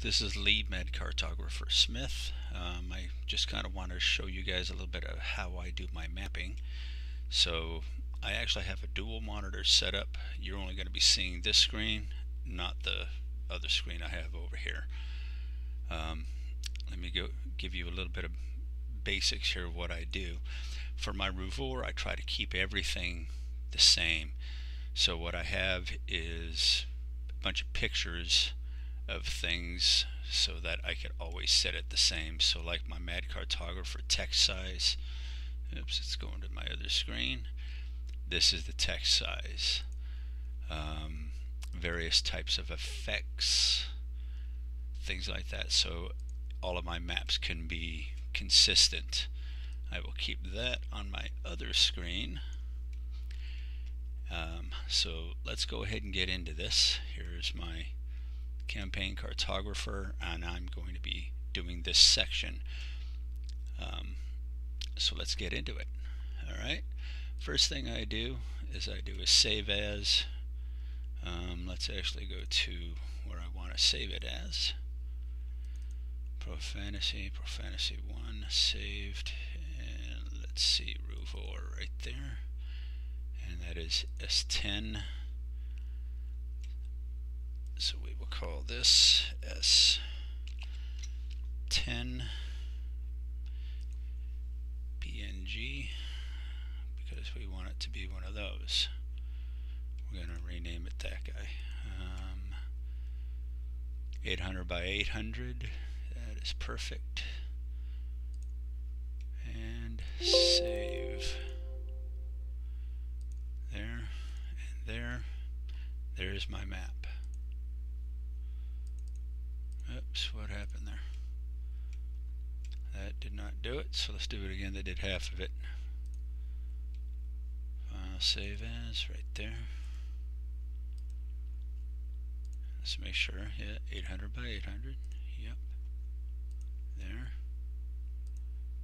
this is Lee Mad Cartographer Smith. Um, I just kind of want to show you guys a little bit of how I do my mapping. So I actually have a dual monitor set up. You're only going to be seeing this screen, not the other screen I have over here. Um, let me go give you a little bit of basics here of what I do. For my Rouveur, I try to keep everything the same. So what I have is a bunch of pictures of things so that I could always set it the same. So like my Mad Cartographer text size, oops, it's going to my other screen. This is the text size. Um, various types of effects, things like that. So all of my maps can be consistent. I will keep that on my other screen. Um, so let's go ahead and get into this. Here's my campaign cartographer and I'm going to be doing this section. Um, so let's get into it. Alright, first thing I do is I do a save as. Um, let's actually go to where I want to save it as. Profantasy, Profantasy 1 saved, and let's see, Rouveur right there, and that is S10 so we will call this S10 PNG because we want it to be one of those. We're going to rename it that guy. Um, 800 by 800, that is perfect. And save. There and there. There's my map. Oops, what happened there? That did not do it, so let's do it again. They did half of it. Save as right there. Let's make sure. Yeah, 800 by 800. Yep. There.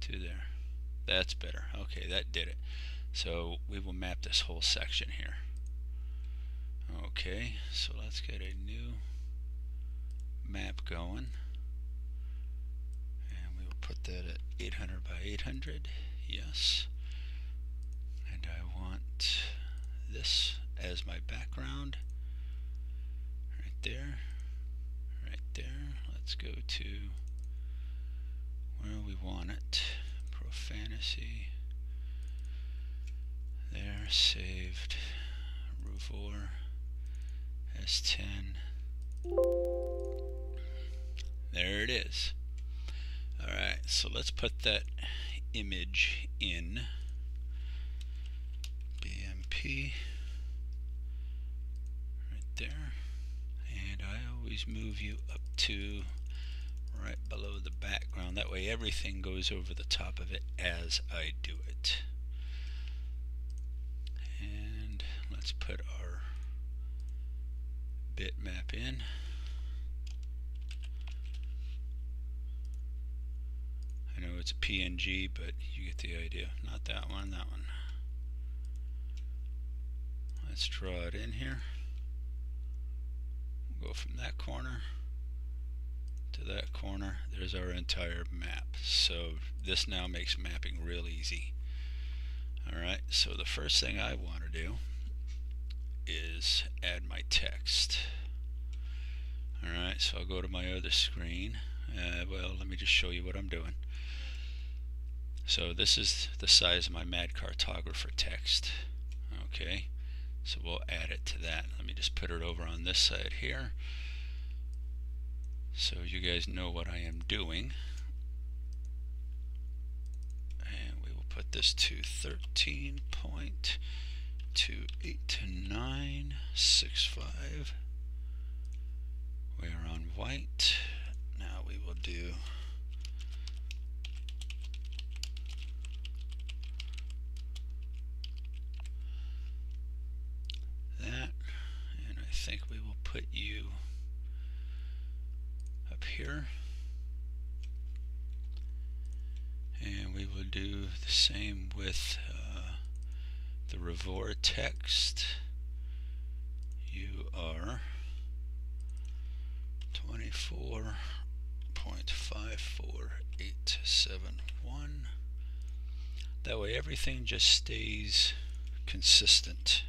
To there. That's better. Okay, that did it. So we will map this whole section here. Okay, so let's get a new map going put that at 800 by 800 yes. And I want this as my background. Right there right there. Let's go to where we want it. Profantasy there saved. Rouveur S10 there it is. Alright, so let's put that image in BMP right there. And I always move you up to right below the background. That way everything goes over the top of it as I do it. And let's put our bitmap in. I know it's a PNG, but you get the idea. Not that one, that one. Let's draw it in here. We'll go from that corner to that corner. There's our entire map. So this now makes mapping real easy. Alright, so the first thing I want to do is add my text. Alright, so I'll go to my other screen. Uh, well, let me just show you what I'm doing. So this is the size of my Mad Cartographer text. Okay, so we'll add it to that. Let me just put it over on this side here so you guys know what I am doing. And we will put this to 13.28965. We are on white. Now we will do think we will put you up here. And we will do the same with uh, the Revor text. You are 20 24.54871. That way everything just stays consistent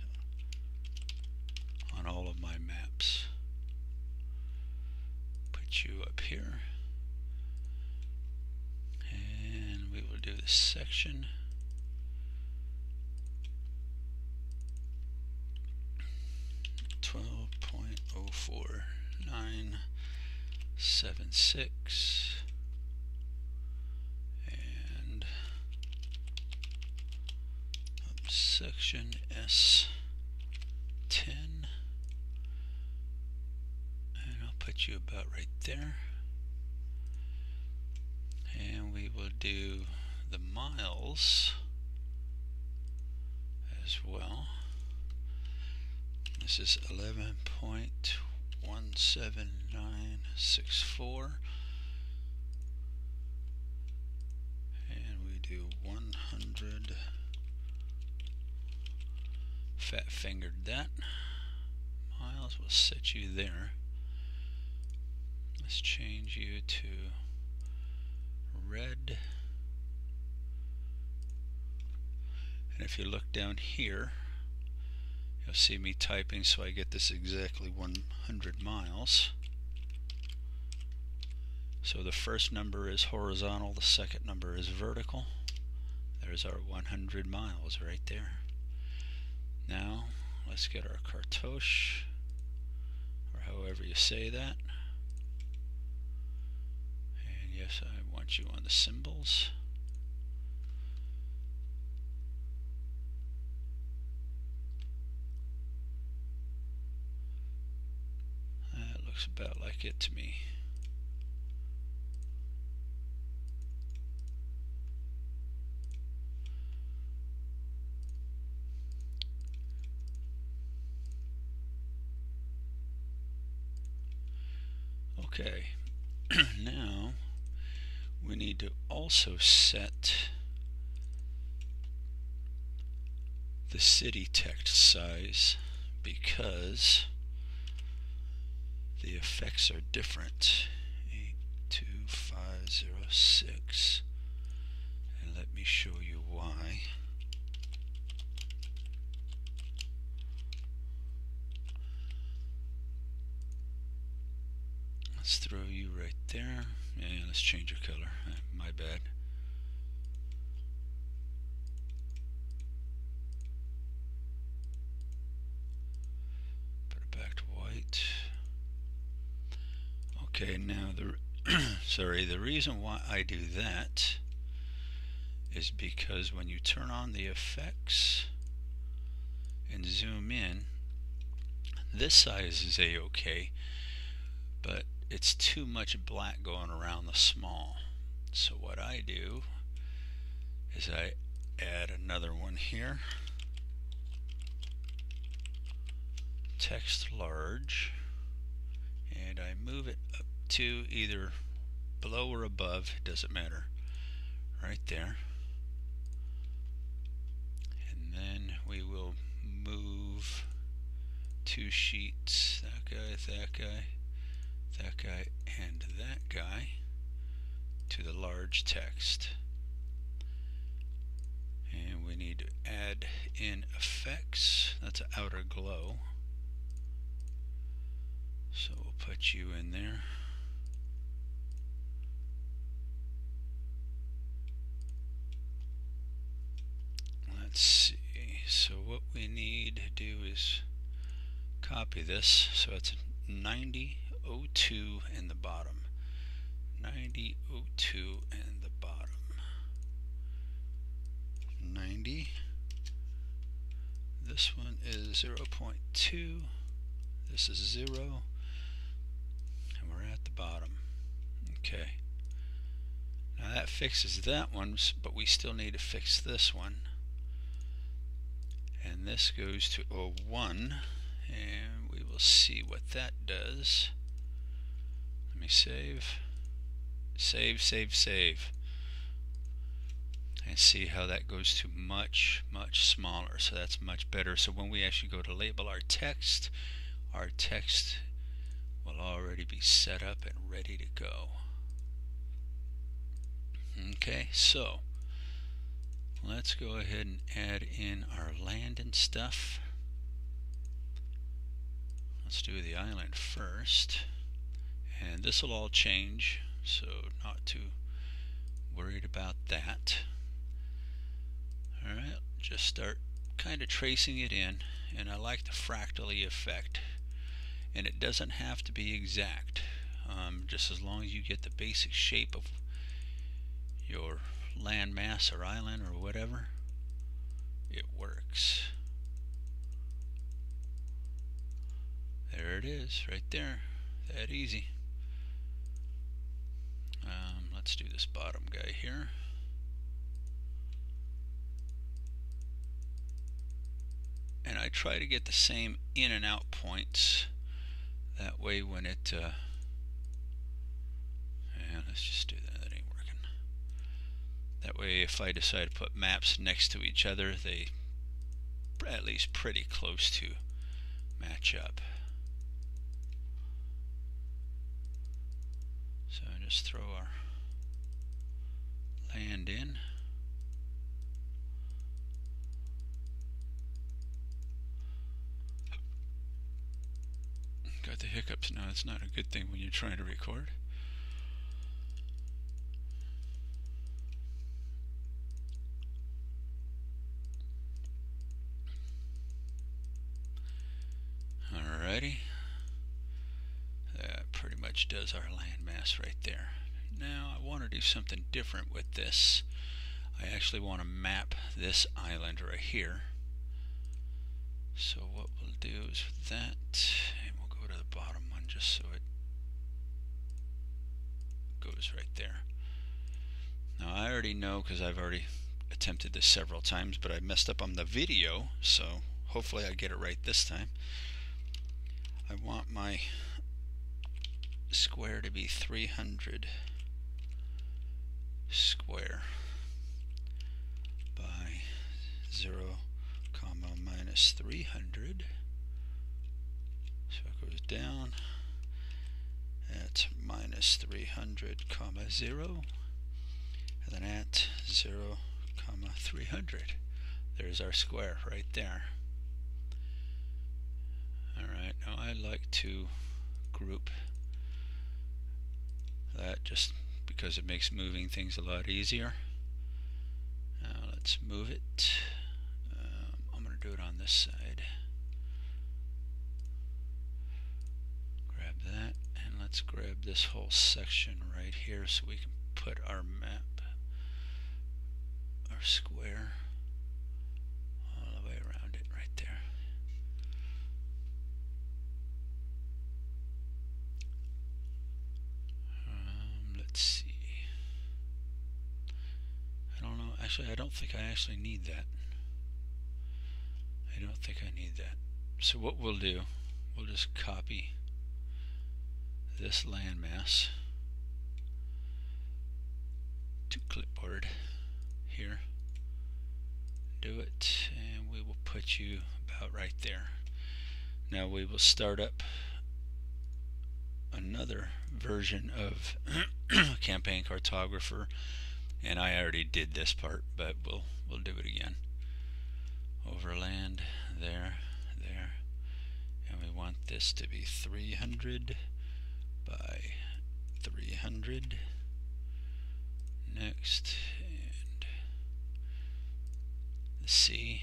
all of my maps. Put you up here. And we will do this section. Twelve point oh four nine seven six and section S10 and You about right there. And we will do the miles as well. This is 11.17964 and we do 100 fat fingered that. Miles will set you there let's change you to red and if you look down here You'll see me typing so I get this exactly 100 miles. So the first number is horizontal, the second number is vertical. There's our 100 miles right there. Now let's get our cartouche, or however you say that. Yes, I want you on the symbols. That looks about like it to me. Okay, now we need to also set the city text size because the effects are different. 82506 and let me show you why. Let's throw you right there. Yeah, let's change your color. Uh, my bad. Put it back to white okay, now the sorry, the reason why I do that is because when you turn on the effects and zoom in, this size is a-okay, but it's too much black going around the small. So what I do is I add another one here, text large, and I move it up to either below or above, doesn't matter, right there. And then we will move two sheets, that guy, that guy, that guy, and that guy to the large text. And we need to add in effects, that's an outer glow. So we'll put you in there. Let's see. So what we need to do is copy this. So it's 9002 in the bottom. 9002 in the bottom. 90. This one is 0 0.2. This is 0. And we're at the bottom. Okay. Now that fixes that one, but we still need to fix this one and this goes to 01 and we will see what that does let me save save save save and see how that goes to much much smaller so that's much better so when we actually go to label our text our text will already be set up and ready to go. Okay, so let's go ahead and add in our land and stuff. Let's do the island first. And this will all change, so not too worried about that. Alright, just start kind of tracing it in. And I like the fractally effect. And it doesn't have to be exact. Um, just as long as you get the basic shape of your land mass or island or whatever, it works. There it is, right there. That easy. Um, let's do this bottom guy here. And I try to get the same in and out points. That way when it, uh, yeah, let's just do that. That ain't working. That way if I decide to put maps next to each other, they at least pretty close to match up. So I just throw our land in. Got the hiccups now. It's not a good thing when you're trying to record. Much does our landmass right there. Now I want to do something different with this. I actually want to map this island right here. So what we'll do is with that, and we'll go to the bottom one just so it goes right there. Now I already know because I've already attempted this several times, but I messed up on the video, so hopefully I get it right this time. I want my square to be 300 square by 0 comma minus 300 so it goes down. At minus 300 comma 0 and then at 0 comma 300 there's our square right there. Alright now I like to group that just because it makes moving things a lot easier. Now let's move it. Um, I'm going to do it on this side. Grab that and let's grab this whole section right here so we can put our map, our square all the way around it right there. Actually, I don't think I actually need that. I don't think I need that. So what we'll do, we'll just copy this landmass to clipboard here. Do it, and we will put you about right there. Now we will start up another version of Campaign Cartographer and I already did this part but we'll we'll do it again. Overland there there. And we want this to be 300 by 300 next and the C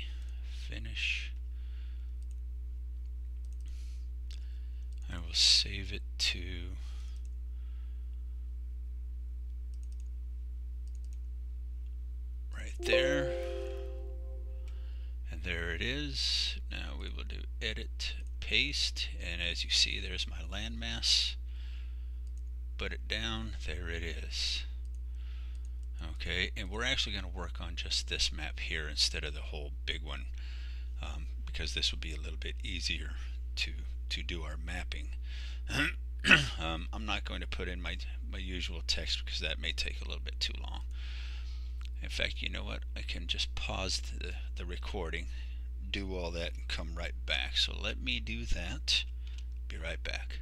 finish. I will save it to right there. And there it is. Now we will do edit, paste, and as you see there's my landmass. Put it down, there it is. Okay, and we're actually going to work on just this map here instead of the whole big one um, because this will be a little bit easier to to do our mapping. um, I'm not going to put in my my usual text because that may take a little bit too long. In fact, you know what? I can just pause the, the recording, do all that, and come right back. So let me do that. Be right back.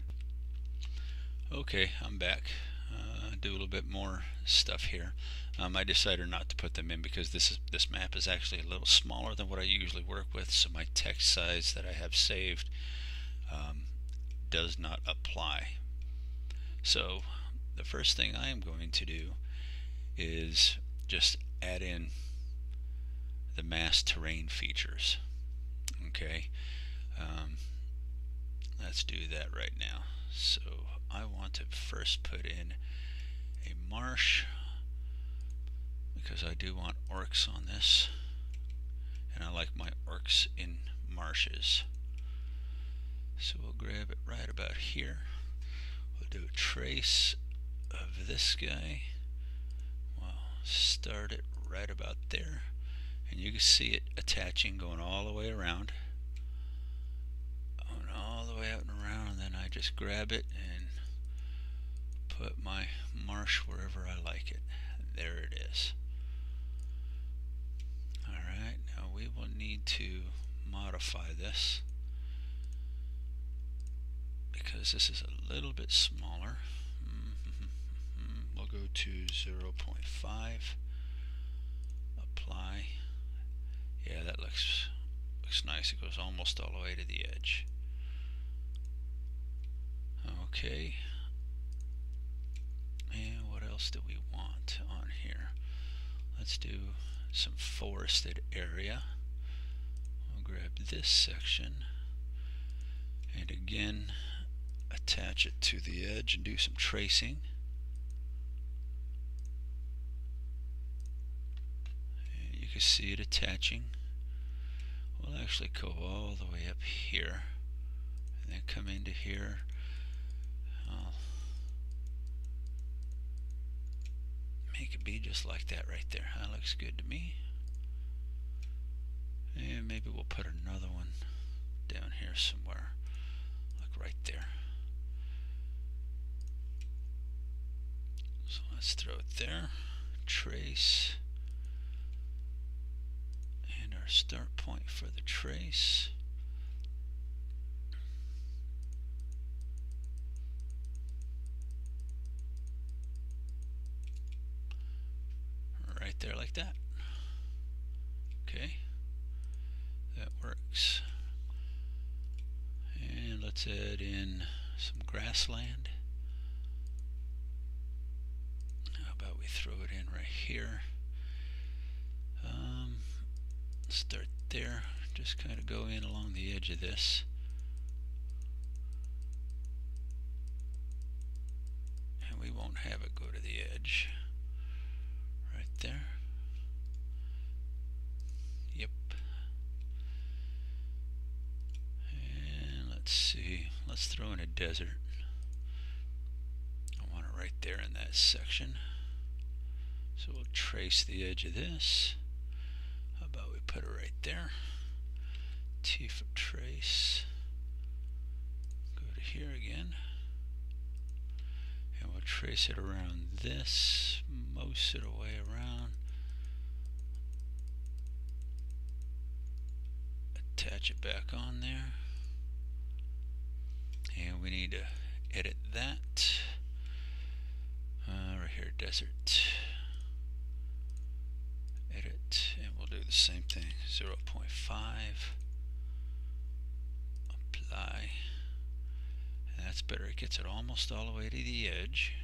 Okay, I'm back. Uh, do a little bit more stuff here. Um, I decided not to put them in because this is this map is actually a little smaller than what I usually work with, so my text size that I have saved um, does not apply. So the first thing I am going to do is just add in the mass terrain features. Okay, um, let's do that right now. So I want to first put in a marsh because I do want orcs on this and I like my orcs in marshes. So we'll grab it right about here. We'll do a trace of this guy. Start it right about there. And you can see it attaching going all the way around. Going all the way out and around and then I just grab it and put my marsh wherever I like it. There it is. Alright now we will need to modify this because this is a little bit smaller go to 0.5 apply yeah, that looks looks nice. It goes almost all the way to the edge. Okay. And what else do we want on here? Let's do some forested area. We'll grab this section and again attach it to the edge and do some tracing. you can see it attaching. We'll actually go all the way up here and then come into here. I'll make it be just like that right there. That looks good to me. And maybe we'll put another one down here somewhere. Like right there. So let's throw it there. Trace start point for the trace. Right there like that. Okay, that works. And let's add in some grassland. How about we throw it in right here? Start there. Just kind of go in along the edge of this. And we won't have it go to the edge. Right there. Yep. And let's see. Let's throw in a desert. I want it right there in that section. So we'll trace the edge of this put it right there. T for trace. Go to here again. And we'll trace it around this, most of the way around. Attach it back on there. And we need to edit that. Uh, right here, desert. And we'll do the same thing 0 0.5 apply. And that's better. It gets it almost all the way to the edge.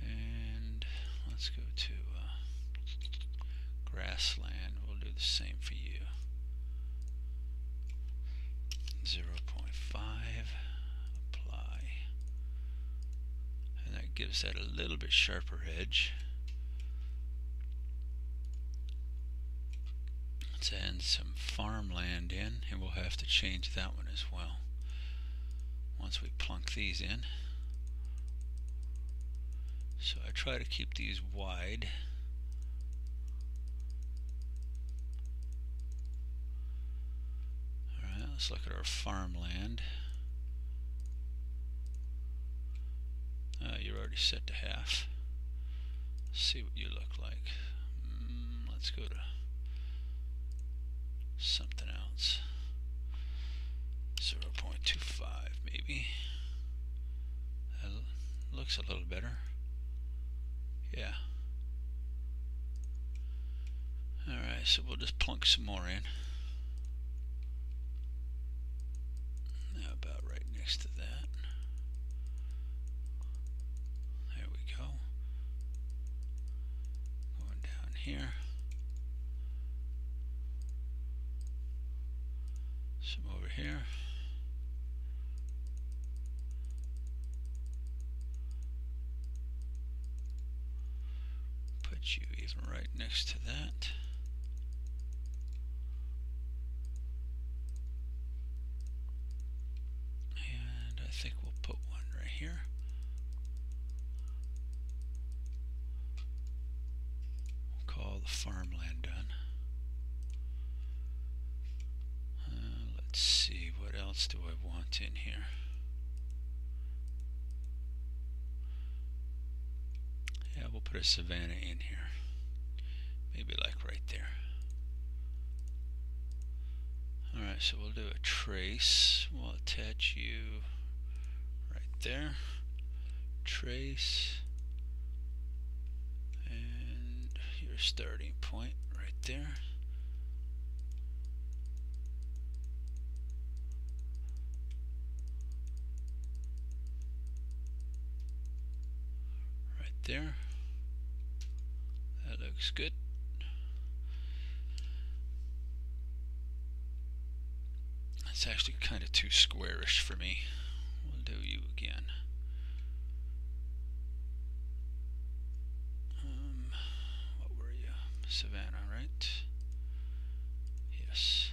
And let's go to uh, grassland. We'll do the same for you. 0 0.5 apply. And that gives that a little bit sharper edge and some farmland in and we'll have to change that one as well. Once we plunk these in. So I try to keep these wide. Alright let's look at our farmland. Uh, you're already set to half. Let's see what you look like. Mm, let's go to something else 0.25 maybe That looks a little better. Yeah. Alright, so we'll just plunk some more in. Now about right next to that. There we go. Going down here. Some over here. Put you even right next to that. the farmland done. Uh, let's see, what else do I want in here? Yeah, we'll put a savanna in here. Maybe like right there. Alright, so we'll do a trace. We'll attach you right there. Trace. And your starting point right there. Right there. That looks good. That's actually kind of too squarish for me. We'll do you again. Um, what were you? Savannah, right? Yes.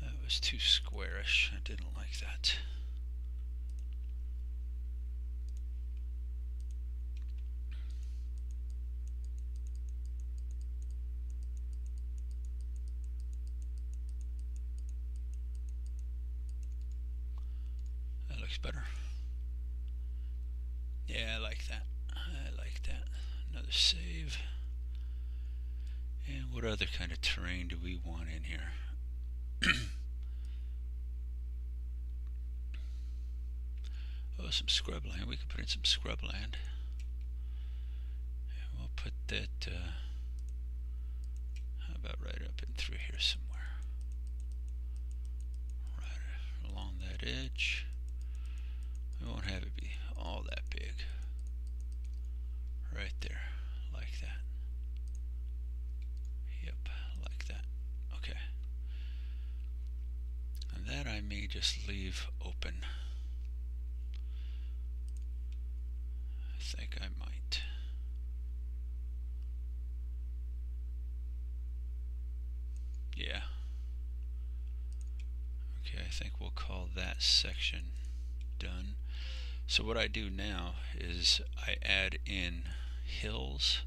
That was too squarish. I didn't like that. That looks better. Yeah, I like that. I like that. Another save. And what other kind of terrain do we want in here? oh, some scrubland. We could put in some scrubland. And we'll put that, uh, how about right up in through here somewhere? Right along that edge. We won't have it be all that big. Right there. Like that. Yep, like that. Okay. And that I may just leave open. I think I might. Yeah. Okay, I think we'll call that section done. So what I do now is I add in hills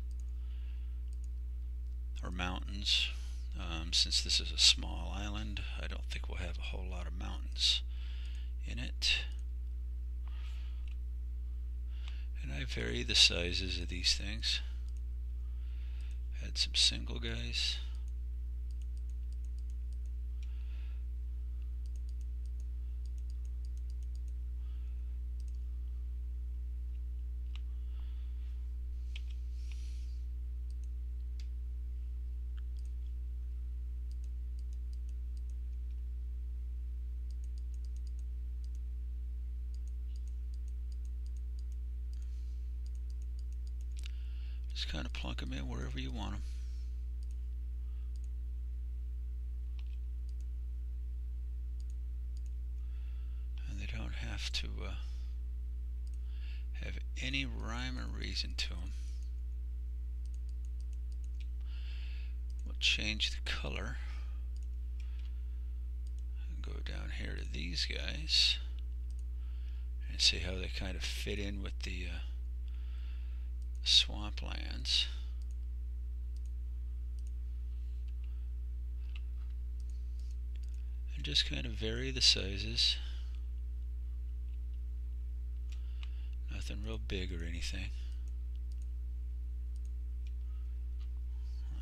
or mountains um, since this is a small island, I don't think we'll have a whole lot of mountains in it. And I vary the sizes of these things. Had some single guys. Just kind of plunk them in wherever you want them. And they don't have to uh, have any rhyme or reason to them. We'll change the color and go down here to these guys and see how they kind of fit in with the uh, swamplands. And just kind of vary the sizes. Nothing real big or anything.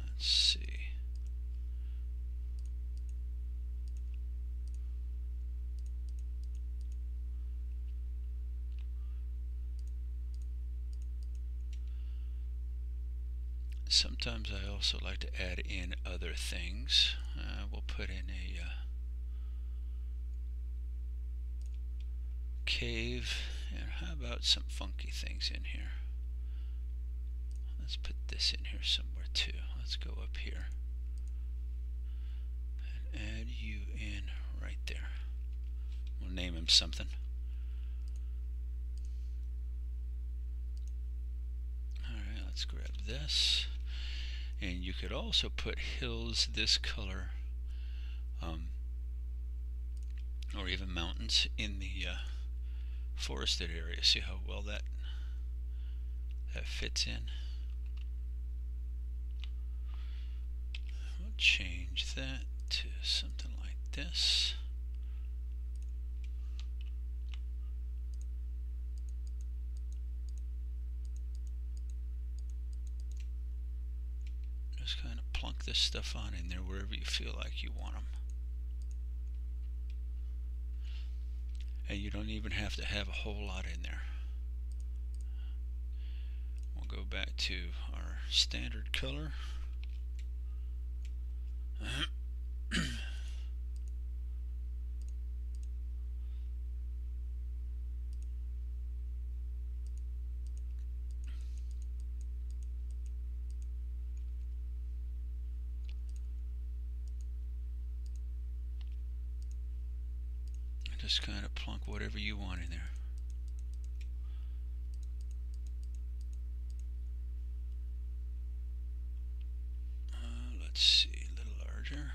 Let's see. Sometimes I also like to add in other things. Uh, we'll put in a uh, cave and how about some funky things in here. Let's put this in here somewhere too. Let's go up here and add you in right there. We'll name him something. Alright, let's grab this. And you could also put hills this color um, or even mountains in the uh, forested area. See how well that that fits in. We'll change that to something like this. Just kind of plunk this stuff on in there wherever you feel like you want them. And you don't even have to have a whole lot in there. We'll go back to our standard color. just kind of plunk whatever you want in there. Uh, let's see, a little larger.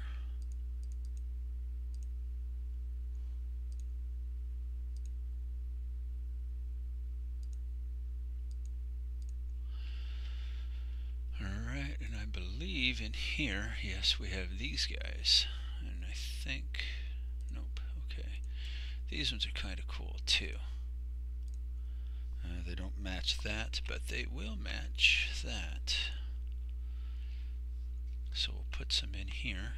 Alright, and I believe in here, yes, we have these guys. And I think these ones are kind of cool too. Uh, they don't match that, but they will match that. So we'll put some in here.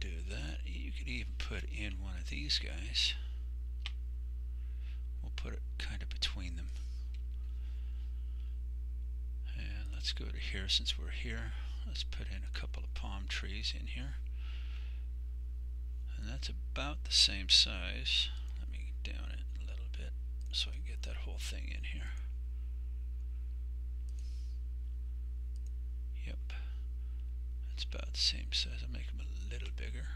Do that. You could even put in one of these guys. We'll put it kind of between them. Let's go to here since we're here. Let's put in a couple of palm trees in here. And that's about the same size. Let me down it a little bit so I can get that whole thing in here. Yep. That's about the same size. I'll make them a little bigger.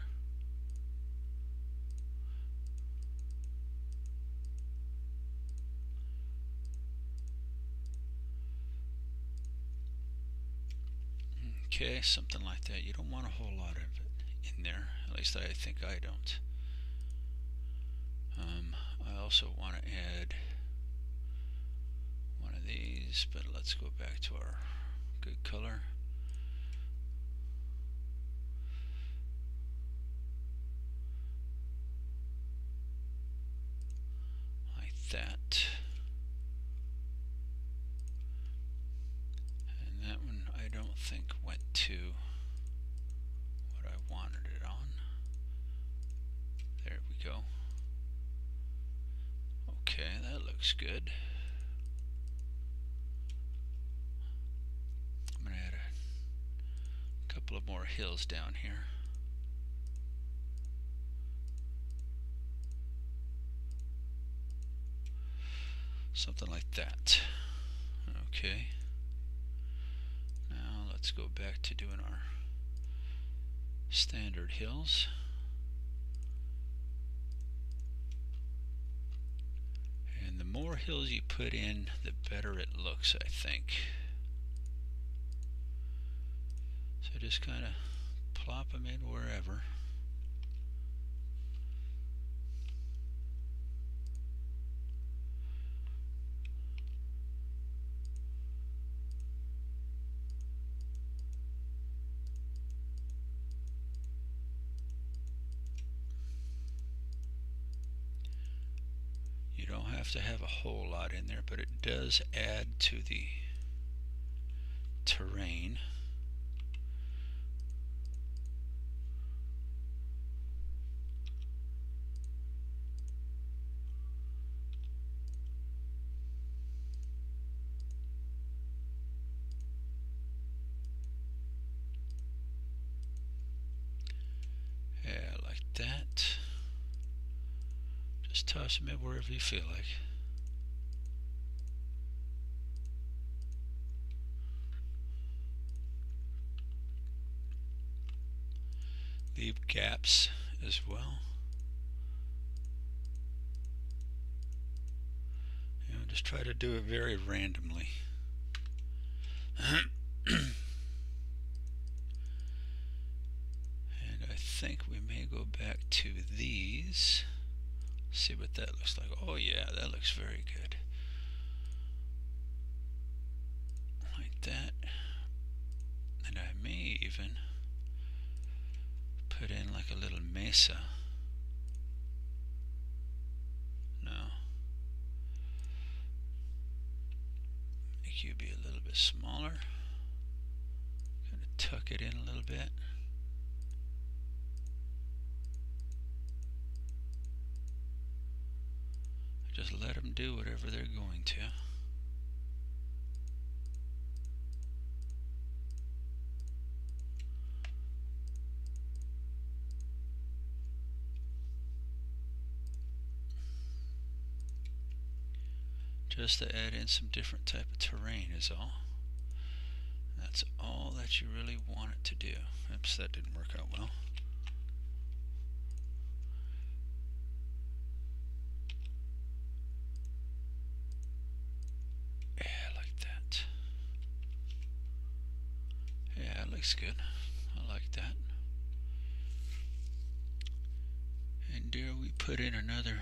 Okay, something like that. You don't want a whole lot of it in there. At least I think I don't. Um, I also want to add one of these, but let's go back to our good color. Like that. think went to what I wanted it on. There we go. Okay, that looks good. I'm going to add a couple hills down here. Something like that. Okay Now let's go back to doing our standard hills. And the more hills you put in, the better it looks, I think. So just kind of plop them in wherever. You don't have to have a whole lot in there, but it does add to the terrain. that. Toss wherever you feel like. Leave gaps as well. Just try to do it very randomly. and I think we may go back to these. See what that looks like. Oh yeah, that looks very good. Like that. And I may even put in like a little mesa. No. Make you be a little bit smaller. Kind of tuck it in a little bit. Just let them do whatever they're going to. Just to add in some different type of terrain is all. That's all that you really want it to do. Oops, that didn't work out well. Yeah, like that. Yeah, it looks good. I like that. And there we put in another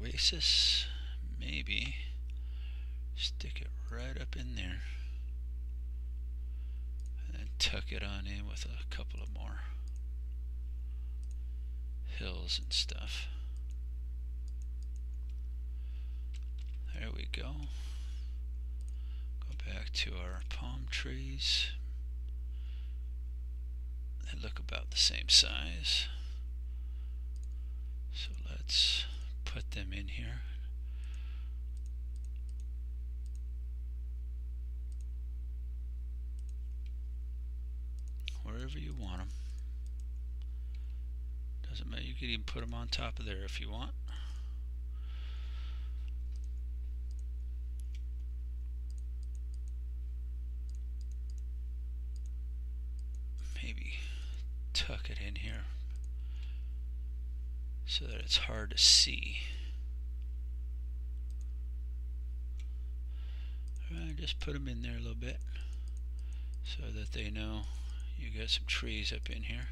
Oasis, maybe stick it right up in there and tuck it on in with a couple of more hills and stuff. There we go. Go back to our palm trees. They look about the same size. So let's put them in here. Wherever you want them. Doesn't matter, you can even put them on top of there if you want. Maybe tuck it in here so that it's hard to see. Just put them in there a little bit so that they know you got some trees up in here.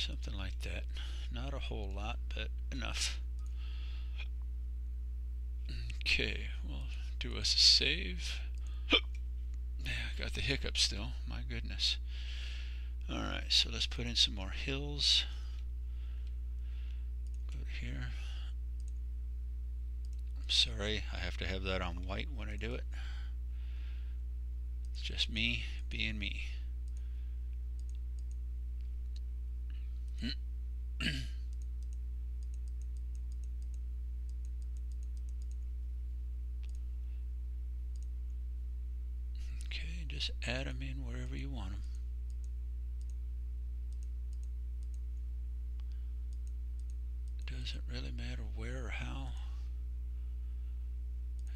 something like that. Not a whole lot, but enough. Okay, we'll do us a save. yeah, I got the hiccup still. My goodness. Alright, so let's put in some more hills. Go to here. I'm sorry, I have to have that on white when I do it. It's just me being me. okay, just add them in wherever you want them. Doesn't really matter where or how.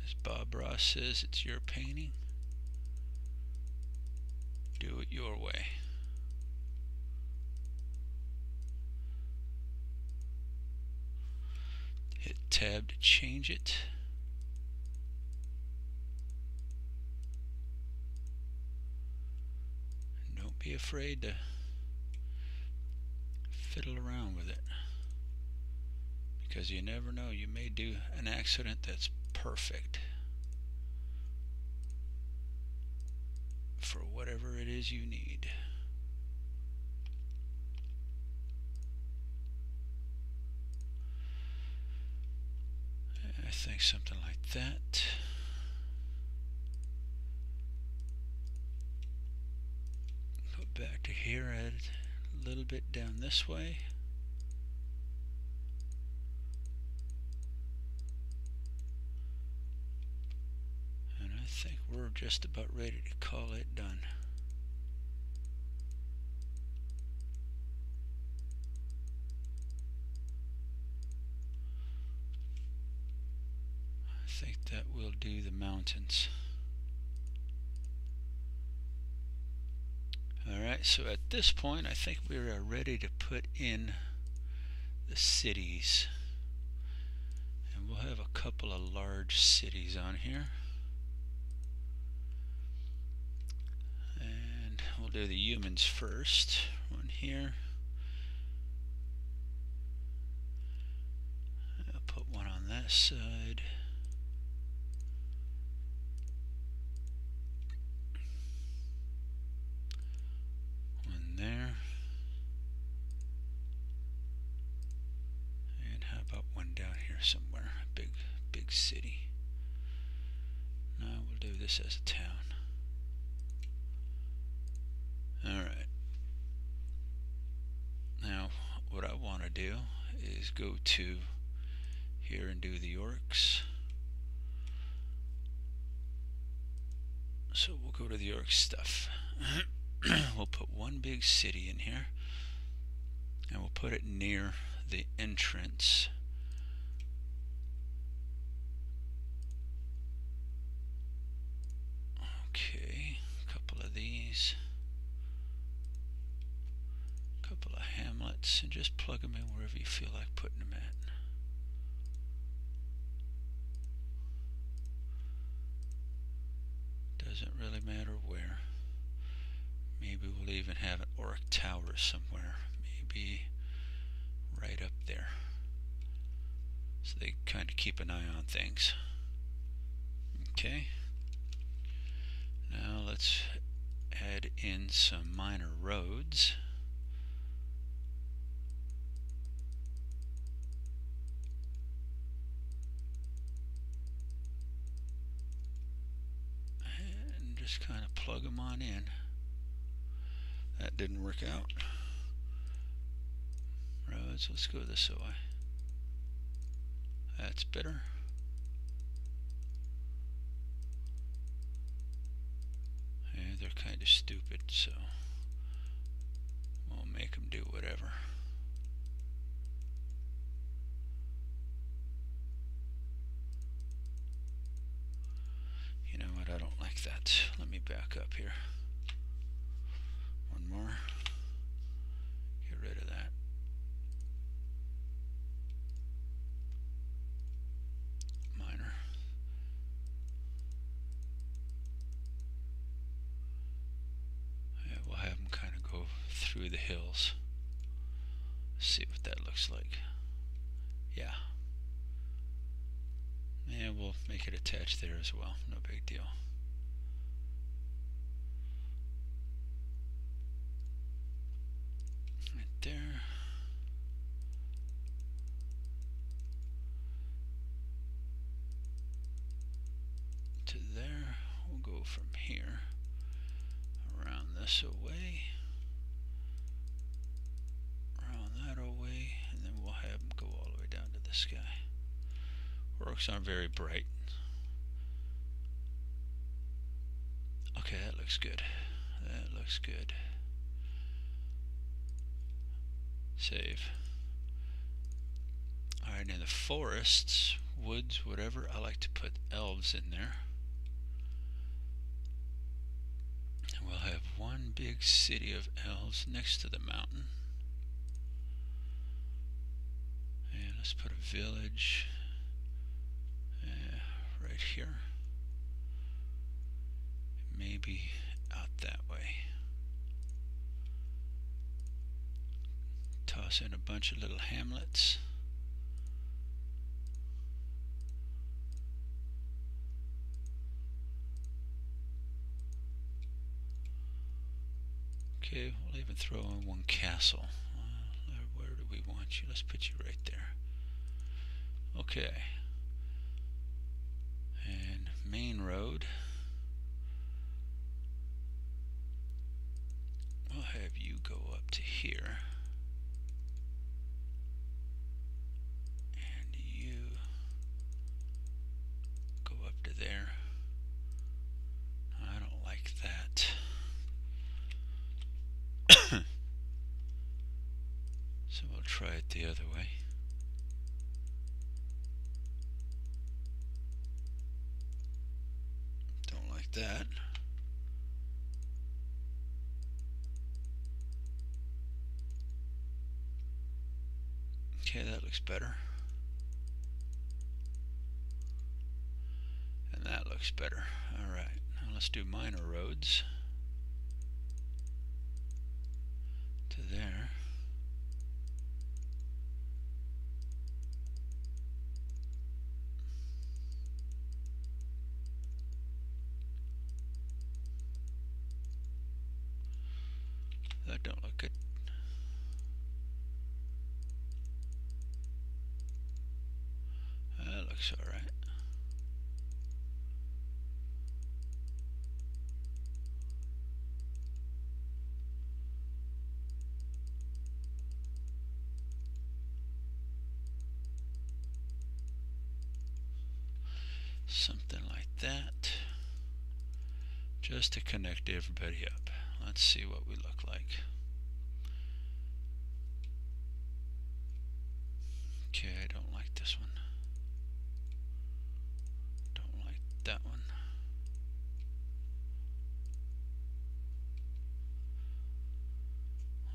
As Bob Ross says, it's your painting. Do it your way. Hit tab to change it. don't be afraid to fiddle around with it because you never know you may do an accident that's perfect for whatever it is you need. I think something like that. Bit down this way. And I think we're just about ready to call it done. I think that will do the mountains. Alright, so at this point I think we are ready to put in the cities. And we'll have a couple of large cities on here. And we'll do the humans first. One here. I'll put one on that side. there. And how about one down here somewhere? A big, big city. No, we'll do this as a town. Alright. Now, what I want to do is go to here and do the orcs. So we'll go to the orc stuff. we'll put one big city in here and we'll put it near the entrance okay a couple of these a couple of hamlets and just plug them in wherever you feel like putting them at doesn't really matter where Maybe we'll even have an Auric Tower somewhere. Maybe right up there. So they kind of keep an eye on things. Okay. Now let's add in some minor roads. And just kind of plug them on in. That didn't work out. Roads, let's go this way. That's better. Yeah, they're kind of stupid, so we'll make them do whatever. You know what, I don't like that. Let me back up here One more. Get rid of that. Minor. Yeah, we'll have them kind of go through the hills. See what that looks like. Yeah. And we'll make it attached there as well. No big deal. there. To there. We'll go from here around this away. Around that away. And then we'll have them go all the way down to the sky. Orcs aren't very bright. Okay, that looks good. That looks good. Save. Alright, in the forests, woods, whatever, I like to put elves in there. And we'll have one big city of elves next to the mountain. And let's put a village uh, right here. Maybe out that way. toss in a bunch of little hamlets. Okay, we'll even throw in one castle. Uh, where do we want you? Let's put you right there. Okay. And main road. We'll have you go up to here. it the other way. Don't like that. Okay, that looks better. And that looks better. Alright, now let's do minor roads. To there. That don't look good. Alright. Something like that. Just to connect everybody up. Let's see what we look like. Okay, I don't like this one. Don't like that one.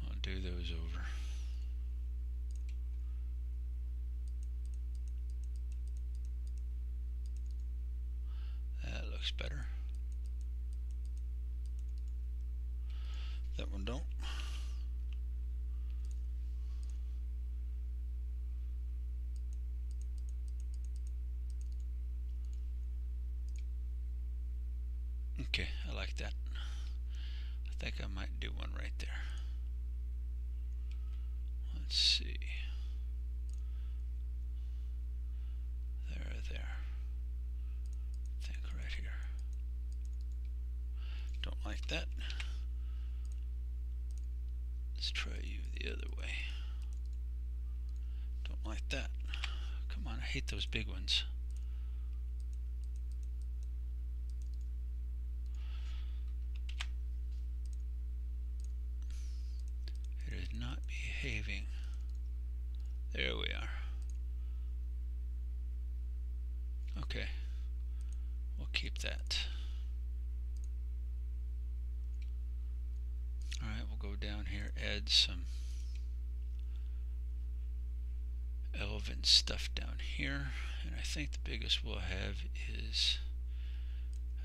I'll do those over. That looks better. That one don't. Okay, I like that. I think I might do one right there. Let's see. There, there. I think right here. Don't like that. Let's try you the other way. Don't like that. Come on, I hate those big ones. It is not behaving. There we are. Okay. We'll keep that. Alright, we'll go down here, add some elven stuff down here. And I think the biggest we'll have is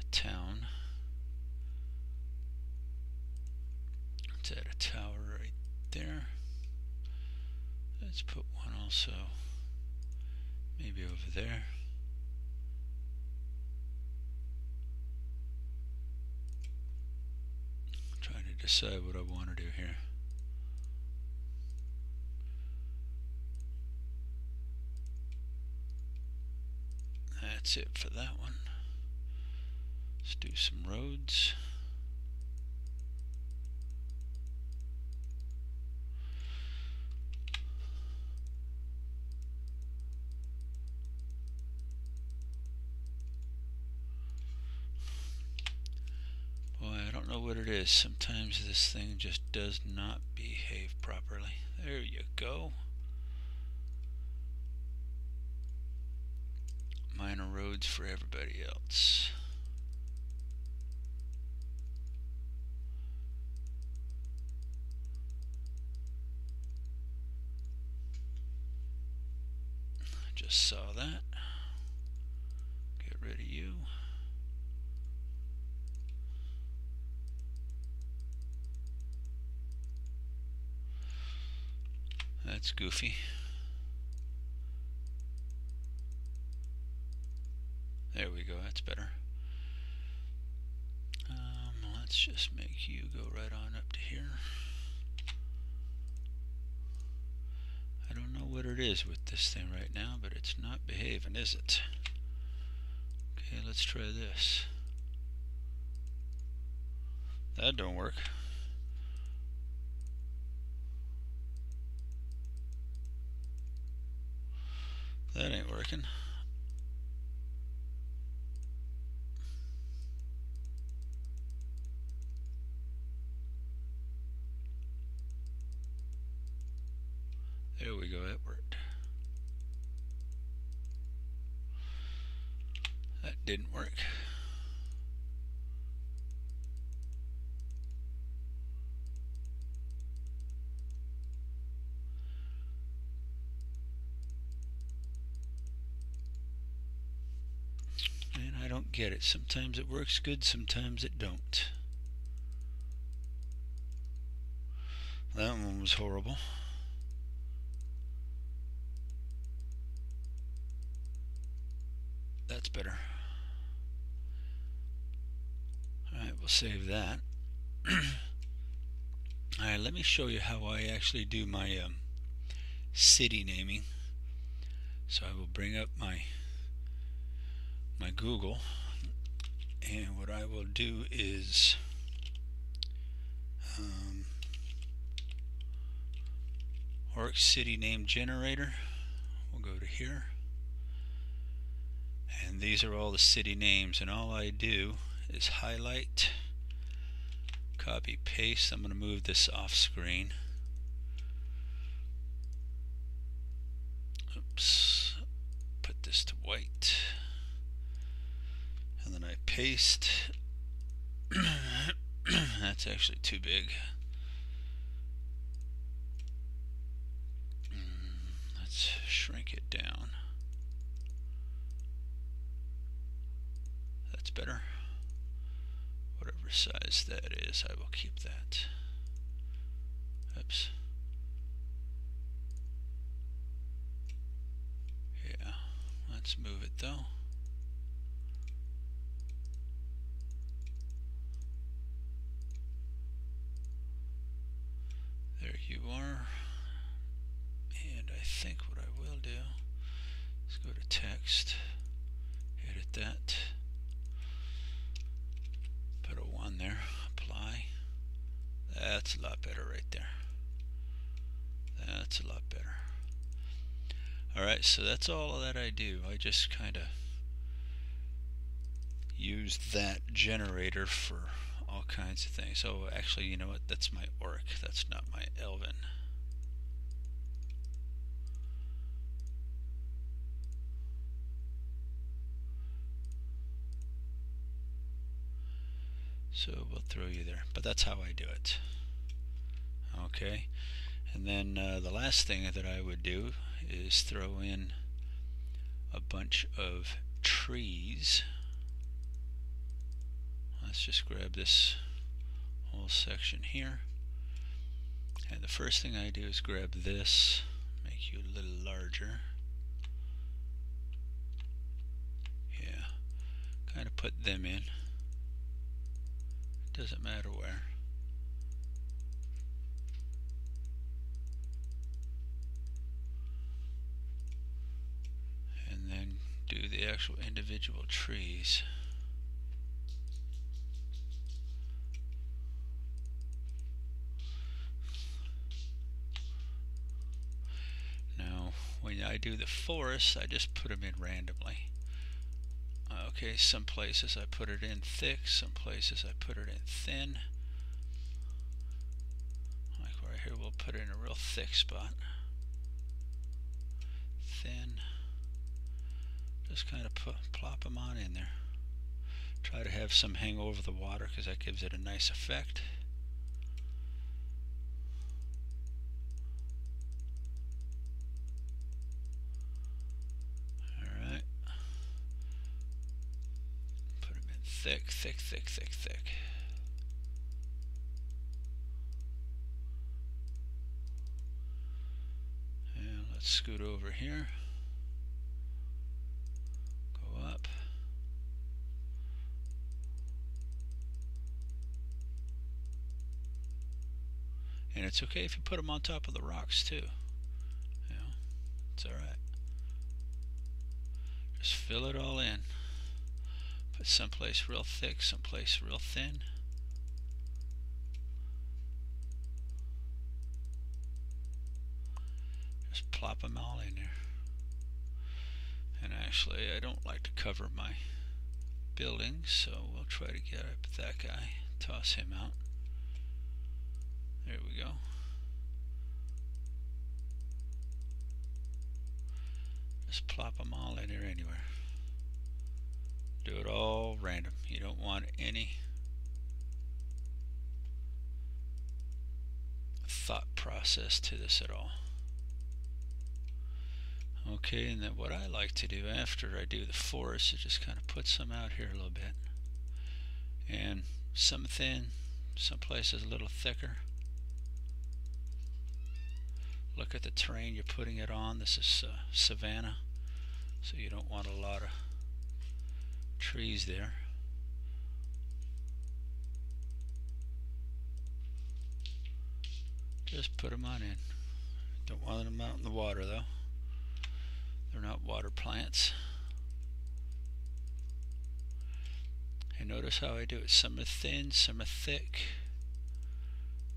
a town. Let's add a tower right there. Let's put one also maybe over there. trying to decide what I want to do here. That's it for that one. Let's do some roads. Boy, I don't know what it is. Sometimes this thing just does not behave properly. There you go. Minor roads for everybody else. Just saw that. Get rid of you. That's goofy. There we go, that's better. Um, let's just make you go right on up to here. I don't know what it is with this thing right now, but it's not behaving, is it? Okay, let's try this. That don't work. That ain't working. There we go, that worked. That didn't work. And I don't get it. Sometimes it works good, sometimes it don't. That one was horrible. That's better. Alright, we'll save that. Alright, let me show you how I actually do my um, city naming. So I will bring up my my Google and what I will do is um, Orc City Name Generator. We'll go to here. And these are all the city names. And all I do is highlight, copy, paste. I'm going to move this off screen. Oops. Put this to white. And then I paste. That's actually too big. Mm, let's shrink it down. That's better. Whatever size that is, I will keep that. Oops. Yeah, let's move it though. There you are think what I will do is go to text, edit that, put a 1 there, apply. That's a lot better right there. That's a lot better. Alright, so that's all that I do. I just kind of use that generator for all kinds of things. Oh, actually, you know what? That's my orc. That's not my elven. So we'll throw you there. But that's how I do it. Okay. And then uh, the last thing that I would do is throw in a bunch of trees. Let's just grab this whole section here. And the first thing I do is grab this, make you a little larger. Yeah, kind of put them in doesn't matter where. And then do the actual individual trees. Now, when I do the forest, I just put them in randomly. Okay, some places I put it in thick, some places I put it in thin. Like right here, we'll put it in a real thick spot. Thin. Just kind of put, plop them on in there. Try to have some hang over the water because that gives it a nice effect. Thick, thick, thick, thick, thick. And let's scoot over here. Go up. And it's okay if you put them on top of the rocks too. Know, it's alright. Just fill it all in. Someplace real thick, someplace real thin. Just plop them all in there. And actually, I don't like to cover my buildings, so we'll try to get up that guy, toss him out. There we go. Just plop them all in there anywhere. Do it all random. You don't want any thought process to this at all. Okay, and then what I like to do after I do the forest is just kind of put some out here a little bit. And some thin, some places a little thicker. Look at the terrain you're putting it on. This is uh, savanna, so you don't want a lot of trees there. Just put them on in. Don't want them out in the water though. They're not water plants. And notice how I do it. Some are thin, some are thick.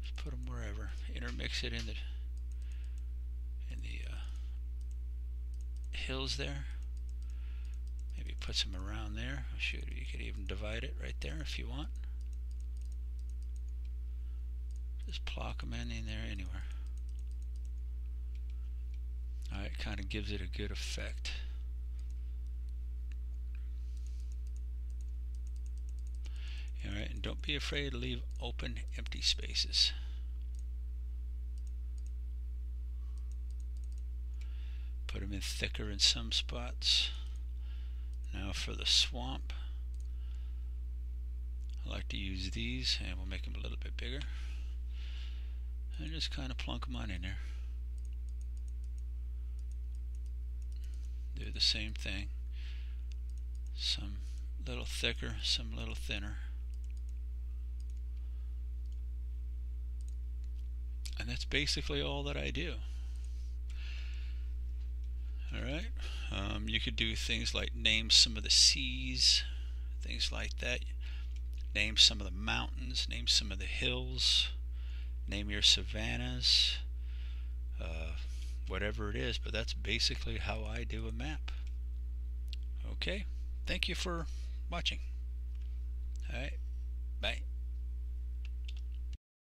Just put them wherever. Intermix it in the in the uh, hills there. Maybe put some around there. Oh, shoot, you could even divide it right there if you want. Just plock them in, in there anywhere. Alright, kind of gives it a good effect. Alright, and don't be afraid to leave open, empty spaces. Put them in thicker in some spots. Now for the swamp, I like to use these and we'll make them a little bit bigger. And just kind of plunk them on in there. do the same thing. Some little thicker, some little thinner. And that's basically all that I do. Alright, um, you could do things like name some of the seas, things like that. Name some of the mountains, name some of the hills, name your savannas, uh, whatever it is, but that's basically how I do a map. Okay, thank you for watching. Alright, bye.